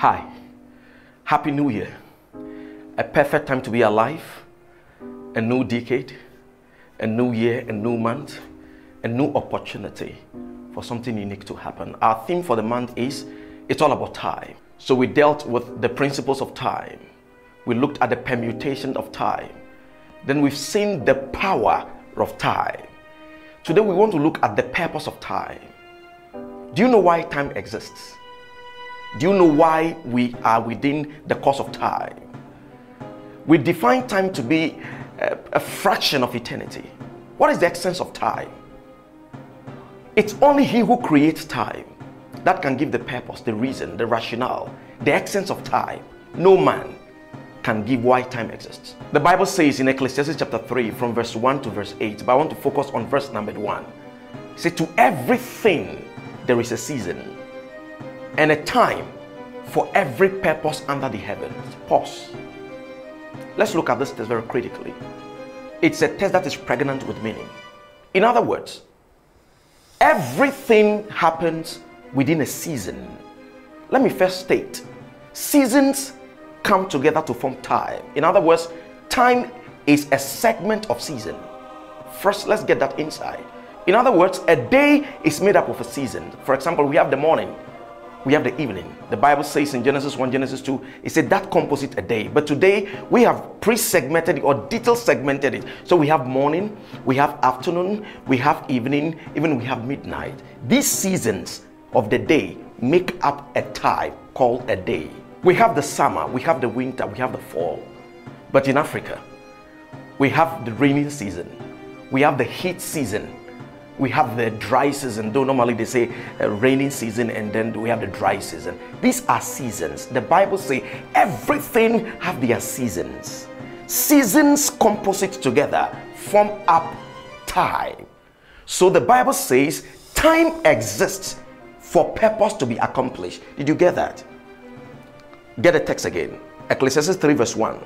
Hi, Happy New Year. A perfect time to be alive, a new decade, a new year, a new month, a new opportunity for something unique to happen. Our theme for the month is it's all about time. So we dealt with the principles of time. We looked at the permutation of time. Then we've seen the power of time. Today we want to look at the purpose of time. Do you know why time exists? Do you know why we are within the course of time? We define time to be a, a, fraction of eternity. What is the essence of time? It's only He who creates time that can give the purpose, the reason, the rationale, the essence of time. No man can give why time exists. The Bible says in Ecclesiastes chapter 3, from verse 1 to verse 8, but I want to focus on verse number 1. Say, To everything there is a season and a time for every purpose under the heavens. Pause. Let's look at this test very critically. It's a test that is pregnant with meaning. In other words, everything happens within a season. Let me first state seasons come together to form time. In other words, time is a segment of season. First, let's get that inside. In other words, a day is made up of a season. For example, we have the morning, we have the evening. The Bible says in Genesis 1, Genesis 2, it said that composite a day. But today we have pre-segmented or detail segmented it. So we have morning, we have afternoon, we have evening, even we have midnight. These seasons of the day make up a time called a day. We have the summer, we have the winter, we have the fall. But in Africa, we have the rainy season, we have the heat season, we have the dry season. Though normally they say uh, rainy season and then we have the dry season. These are seasons. The bible say everything have their seasons. Seasons composite together form up time. So the bible says time exists for purpose to be accomplished. Did you get that? Get the text again. Ecclesiastes 3 verse 1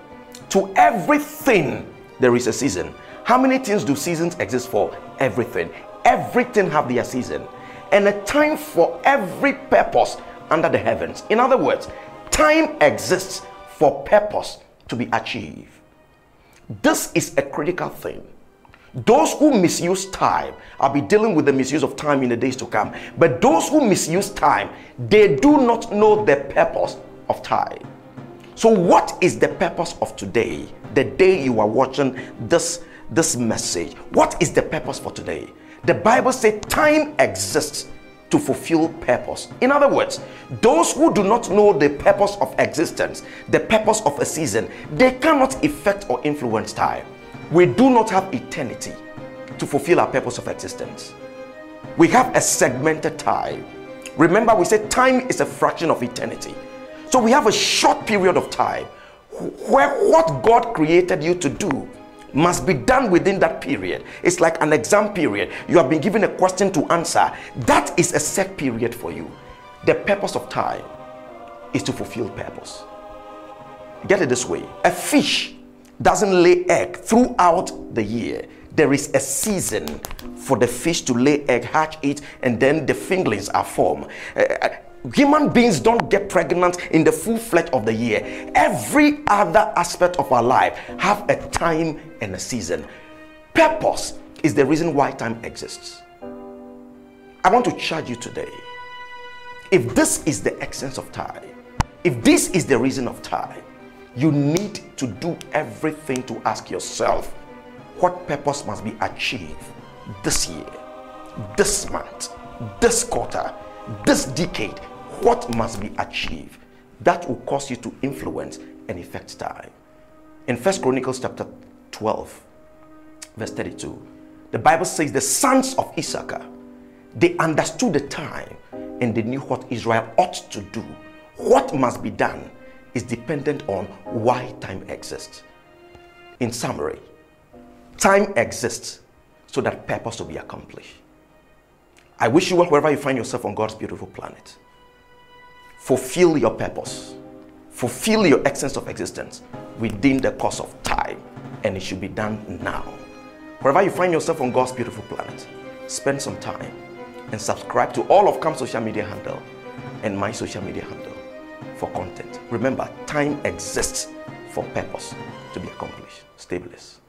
to everything there is a season. How many things do seasons exist for? Everything everything have their season and a time for every purpose under the heavens. In other words, time exists for purpose to be achieved. This is a critical thing. Those who misuse time, I'll be dealing with the misuse of time in the days to come. But those who misuse time, they do not know the purpose of time. So, what is the purpose of today? The day you are watching this, this message. What is the purpose for today? The Bible says time exists to fulfill purpose. In other words, those who do not know the purpose of existence, the purpose of a season, they cannot affect or influence time. We do not have eternity to fulfill our purpose of existence. We have a segmented time. Remember, we said time is a fraction of eternity. So we have a short period of time where what God created you to do must be done within that period. It's like an exam period. You have been given a question to answer. That is a set period for you. The purpose of time is to fulfill purpose. Get it this way a fish doesn't lay egg throughout the year. There is a season for the fish to lay egg, hatch it, and then the fingerlings are formed. Uh, human beings don't get pregnant in the full fledged of the year every other aspect of our life have a time and a season. Purpose is the reason why time exists. I want to charge you today. If this is the essence of time if this is the reason of time you need to do everything to ask yourself what purpose must be achieved this year this month this quarter this decade. What must be achieved that will cause you to influence and affect time. In First Chronicles chapter 12, verse 32, the Bible says the sons of Issachar, they understood the time and they knew what Israel ought to do. What must be done is dependent on why time exists. In summary, time exists so that purpose will be accomplished. I wish you well wherever you find yourself on God's beautiful planet fulfill your purpose, fulfill your essence of existence within the course of time, and it should be done now. Wherever you find yourself on God's beautiful planet, spend some time and subscribe to all of CAM social media handle and my social media handle. for content. Remember, time exists for purpose to be accomplished. Stay blessed.